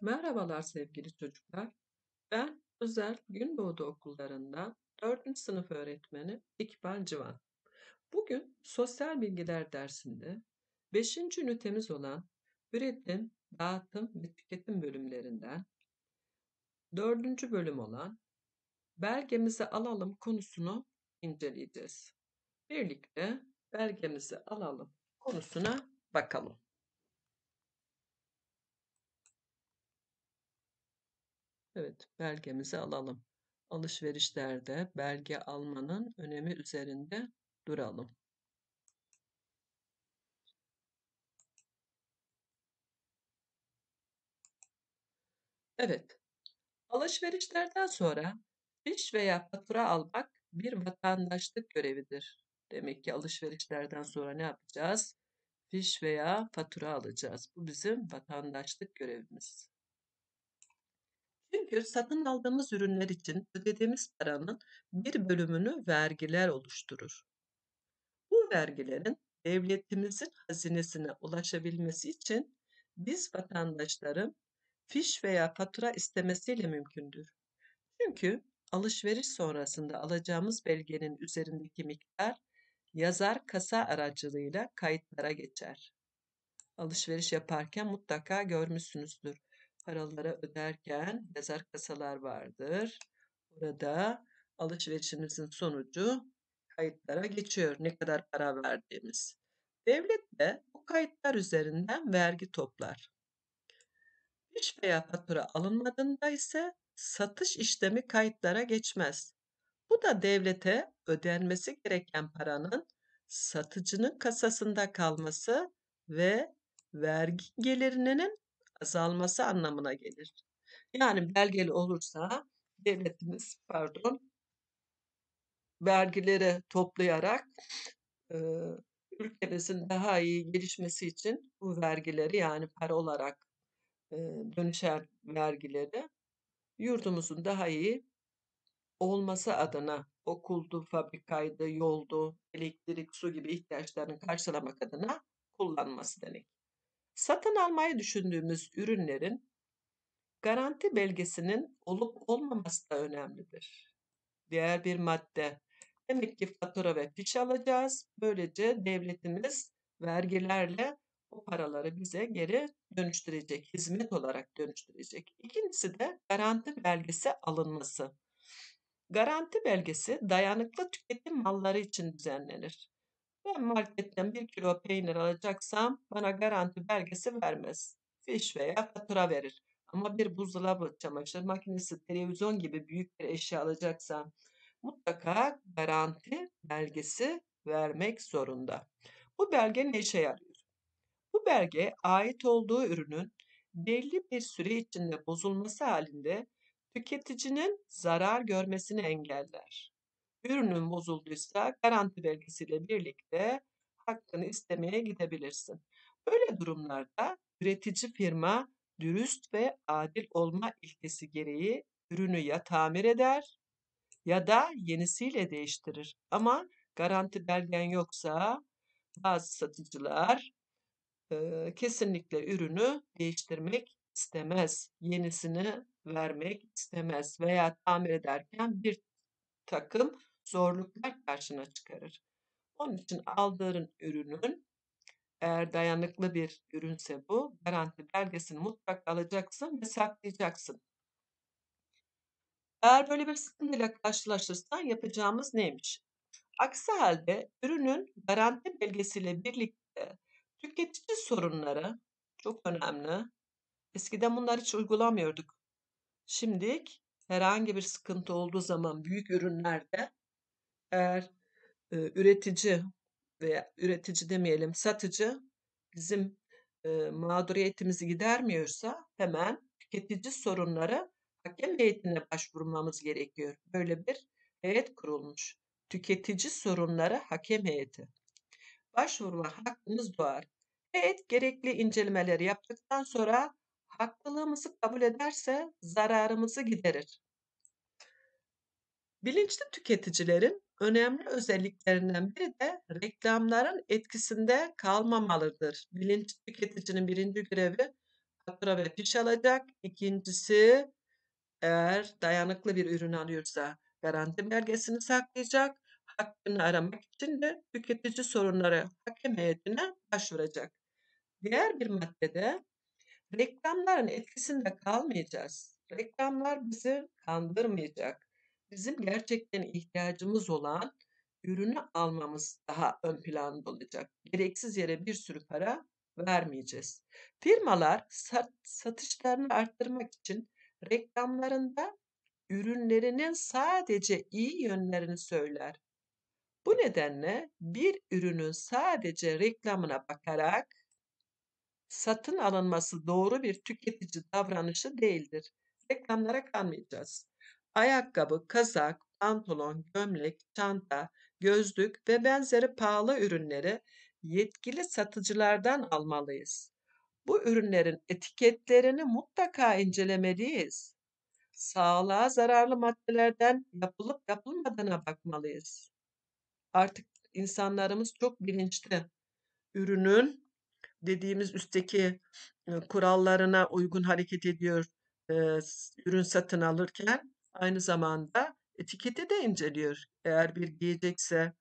Merhabalar sevgili çocuklar. Ben Özel Gündoğdu Okullarında 4. sınıf öğretmeni İkbal Civan. Bugün sosyal bilgiler dersinde 5. ünitemiz olan üretim, dağıtım ve tüketim bölümlerinden 4. bölüm olan belgemizi alalım konusunu inceleyeceğiz. Birlikte belgemizi alalım konusuna bakalım. Evet, belgemizi alalım. Alışverişlerde belge almanın önemi üzerinde duralım. Evet, alışverişlerden sonra fiş veya fatura almak bir vatandaşlık görevidir. Demek ki alışverişlerden sonra ne yapacağız? Fiş veya fatura alacağız. Bu bizim vatandaşlık görevimiz. Çünkü satın aldığımız ürünler için ödediğimiz paranın bir bölümünü vergiler oluşturur. Bu vergilerin devletimizin hazinesine ulaşabilmesi için biz vatandaşların fiş veya fatura istemesiyle mümkündür. Çünkü alışveriş sonrasında alacağımız belgenin üzerindeki miktar yazar kasa aracılığıyla kayıtlara geçer. Alışveriş yaparken mutlaka görmüşsünüzdür paraları öderken yazar kasalar vardır. Burada alışverişimizin sonucu kayıtlara geçiyor. Ne kadar para verdiğimiz. Devlet de bu kayıtlar üzerinden vergi toplar. Fiş veya fatura alınmadığında ise satış işlemi kayıtlara geçmez. Bu da devlete ödenmesi gereken paranın satıcının kasasında kalması ve vergi gelirinin azalması anlamına gelir. Yani belgeli olursa devletimiz pardon vergileri toplayarak e, ülkemizin daha iyi gelişmesi için bu vergileri yani para olarak e, dönüşen vergileri yurdumuzun daha iyi olması adına okuldu, fabrikaydı, yoldu, elektrik, su gibi ihtiyaçlarını karşılamak adına kullanması demek. Satın almayı düşündüğümüz ürünlerin garanti belgesinin olup olmaması da önemlidir. Diğer bir madde. Demek ki fatura ve fiş alacağız. Böylece devletimiz vergilerle o paraları bize geri dönüştürecek, hizmet olarak dönüştürecek. İkincisi de garanti belgesi alınması. Garanti belgesi dayanıklı tüketim malları için düzenlenir. Ben marketten bir kilo peynir alacaksam bana garanti belgesi vermez. Fiş veya fatura verir. Ama bir buzdolabı, çamaşır makinesi, televizyon gibi büyük bir eşya alacaksam mutlaka garanti belgesi vermek zorunda. Bu belge ne işe yarıyor? Bu belge ait olduğu ürünün belli bir süre içinde bozulması halinde tüketicinin zarar görmesini engeller ürünün bozulduysa garanti belgesiyle birlikte hakkını istemeye gidebilirsin. Böyle durumlarda üretici firma dürüst ve adil olma ilkesi gereği ürünü ya tamir eder ya da yenisiyle değiştirir. Ama garanti belgen yoksa bazı satıcılar e, kesinlikle ürünü değiştirmek istemez. Yenisini vermek istemez veya tamir ederken bir takım zorluklar karşına çıkarır. Onun için aldığın ürünün eğer dayanıklı bir ürünse bu garanti belgesini mutlaka alacaksın ve saklayacaksın. Eğer böyle bir sıkıntıyla karşılaşırsan yapacağımız neymiş? Aksi halde ürünün garanti belgesiyle birlikte tüketici sorunları çok önemli. Eskiden bunları hiç uygulamıyorduk. Şimdi herhangi bir sıkıntı olduğu zaman büyük ürünlerde eğer e, üretici veya üretici demeyelim satıcı bizim e, mağduriyetimizi gidermiyorsa hemen tüketici sorunları hakem heyetine başvurmamız gerekiyor. Böyle bir heyet kurulmuş. Tüketici sorunları hakem heyeti. Başvurma hakkımız doğar. Heyet gerekli incelemeleri yaptıktan sonra haklılığımızı kabul ederse zararımızı giderir. Bilinçli tüketicilerin önemli özelliklerinden biri de reklamların etkisinde kalmamalıdır. Bilinçli tüketicinin birinci görevi fatura ve fiş alacak. İkincisi eğer dayanıklı bir ürün alıyorsa garanti belgesini saklayacak. Hakkını aramak için de tüketici sorunları hakem heyetine başvuracak. Diğer bir maddede reklamların etkisinde kalmayacağız. Reklamlar bizi kandırmayacak. Bizim gerçekten ihtiyacımız olan ürünü almamız daha ön planda olacak. Gereksiz yere bir sürü para vermeyeceğiz. Firmalar sat, satışlarını arttırmak için reklamlarında ürünlerinin sadece iyi yönlerini söyler. Bu nedenle bir ürünün sadece reklamına bakarak satın alınması doğru bir tüketici davranışı değildir. Reklamlara kanmayacağız. Ayakkabı, kazak, pantolon, gömlek, çanta, gözlük ve benzeri pahalı ürünleri yetkili satıcılardan almalıyız. Bu ürünlerin etiketlerini mutlaka incelemeliyiz. Sağlığa zararlı maddelerden yapılıp yapılmadığına bakmalıyız. Artık insanlarımız çok bilinçli. Ürünün dediğimiz üstteki kurallarına uygun hareket ediyor ürün satın alırken aynı zamanda etiketi de inceliyor. Eğer bir giyecekse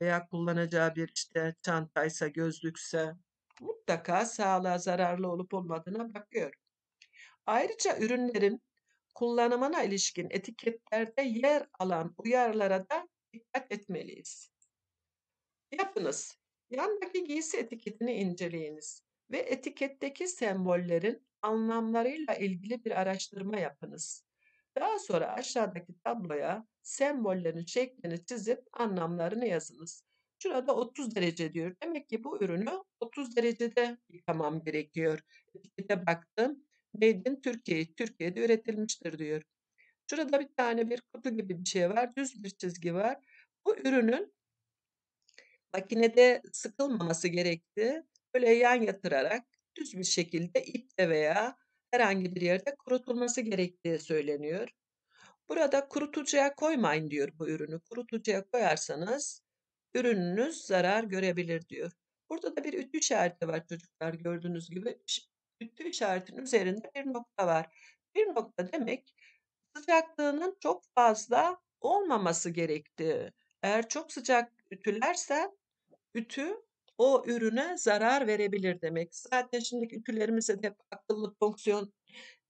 veya kullanacağı bir işte çantaysa, gözlükse mutlaka sağlığa zararlı olup olmadığına bakıyor. Ayrıca ürünlerin kullanımına ilişkin etiketlerde yer alan uyarılara da dikkat etmeliyiz. Yapınız. Yandaki giysi etiketini inceleyiniz ve etiketteki sembollerin anlamlarıyla ilgili bir araştırma yapınız. Daha sonra aşağıdaki tabloya sembollerin şeklini çizip anlamlarını yazınız. Şurada 30 derece diyor. Demek ki bu ürünü 30 derecede yıkamam gerekiyor. Etikete baktım. Made in Türkiye, Türkiye'de üretilmiştir diyor. Şurada bir tane bir kutu gibi bir şey var. Düz bir çizgi var. Bu ürünün makinede sıkılmaması gerekti. Böyle yan yatırarak düz bir şekilde ipte veya herhangi bir yerde kurutulması gerektiği söyleniyor. Burada kurutucuya koymayın diyor bu ürünü. Kurutucuya koyarsanız ürününüz zarar görebilir diyor. Burada da bir ütü işareti var çocuklar gördüğünüz gibi. Ütü işaretinin üzerinde bir nokta var. Bir nokta demek sıcaklığının çok fazla olmaması gerektiği. Eğer çok sıcak ütülerse ütü o ürüne zarar verebilir demek. Zaten şimdiki ütülerimizde de akıllı fonksiyon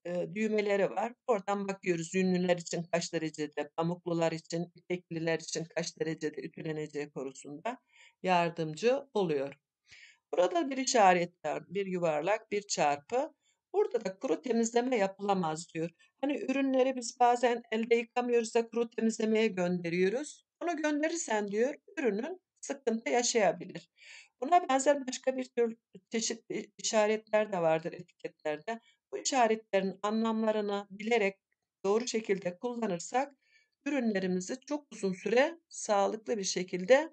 e, düğmeleri var. Oradan bakıyoruz ünlüler için kaç derecede, pamuklular için, ipekliler için kaç derecede ütüleneceği konusunda yardımcı oluyor. Burada bir işaret var, bir yuvarlak, bir çarpı. Burada da kuru temizleme yapılamaz diyor. Hani ürünleri biz bazen elde yıkamıyoruz da kuru temizlemeye gönderiyoruz. Onu gönderirsen diyor ürünün sıkıntı yaşayabilir. Buna benzer başka bir tür çeşitli işaretler de vardır etiketlerde. Bu işaretlerin anlamlarını bilerek doğru şekilde kullanırsak ürünlerimizi çok uzun süre sağlıklı bir şekilde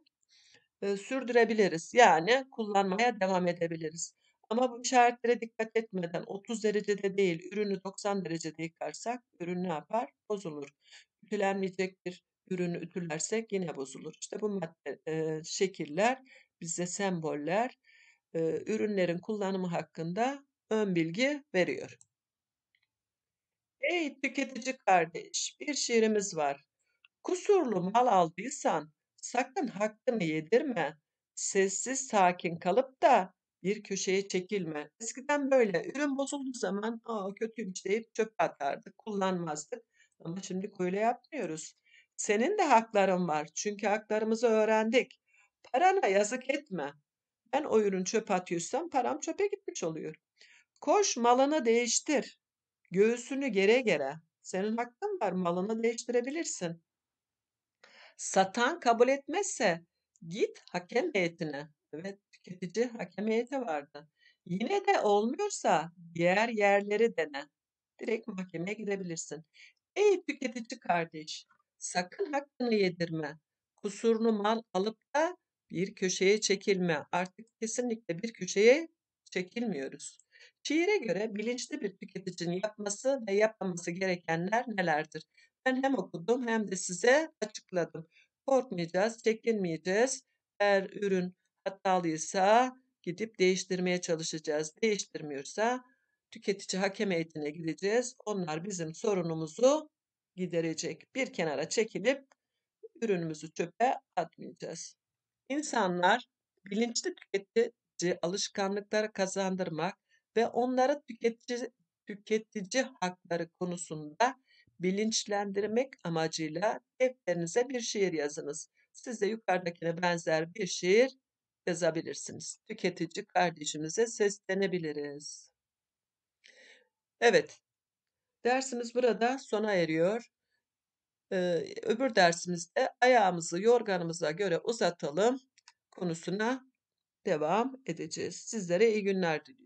e, sürdürebiliriz. Yani kullanmaya devam edebiliriz. Ama bu işaretlere dikkat etmeden 30 derecede değil ürünü 90 derecede yıkarsak ürün ne yapar? Bozulur. Ütülenmeyecek bir ürünü ütülersek yine bozulur. İşte bu madde, e, şekiller bize semboller ürünlerin kullanımı hakkında ön bilgi veriyor. Ey tüketici kardeş, bir şiirimiz var. Kusurlu mal aldıysan sakın hakkını yedirme. Sessiz sakin kalıp da bir köşeye çekilme. Eskiden böyle ürün bozulduğu zaman aa kötüymüş deyip çöpe atardık, kullanmazdık. Ama şimdi öyle yapmıyoruz. Senin de hakların var. Çünkü haklarımızı öğrendik. Parana yazık etme. Ben o ürün çöpe atıyorsam param çöpe gitmiş oluyor. Koş malını değiştir. Göğsünü gere gere. Senin hakkın var malını değiştirebilirsin. Satan kabul etmezse git hakem heyetine. Evet tüketici hakem heyeti vardı. Yine de olmuyorsa diğer yerleri dene. Direkt mahkemeye gidebilirsin. Ey tüketici kardeş, sakın hakkını yedirme. Kusurlu mal alıp da bir köşeye çekilme. Artık kesinlikle bir köşeye çekilmiyoruz. Şiire göre bilinçli bir tüketicinin yapması ve yapmaması gerekenler nelerdir? Ben hem okudum hem de size açıkladım. Korkmayacağız, çekinmeyeceğiz. Eğer ürün hatalıysa gidip değiştirmeye çalışacağız. Değiştirmiyorsa tüketici hakem heyetine gideceğiz. Onlar bizim sorunumuzu giderecek. Bir kenara çekilip ürünümüzü çöpe atmayacağız. İnsanlar bilinçli tüketici alışkanlıkları kazandırmak ve onları tüketici tüketici hakları konusunda bilinçlendirmek amacıyla defterinize bir şiir yazınız. Siz de yukarıdakine benzer bir şiir yazabilirsiniz. Tüketici kardeşimize seslenebiliriz. Evet, dersimiz burada sona eriyor. Öbür dersimizde ayağımızı yorganımıza göre uzatalım konusuna devam edeceğiz. Sizlere iyi günler diliyorum.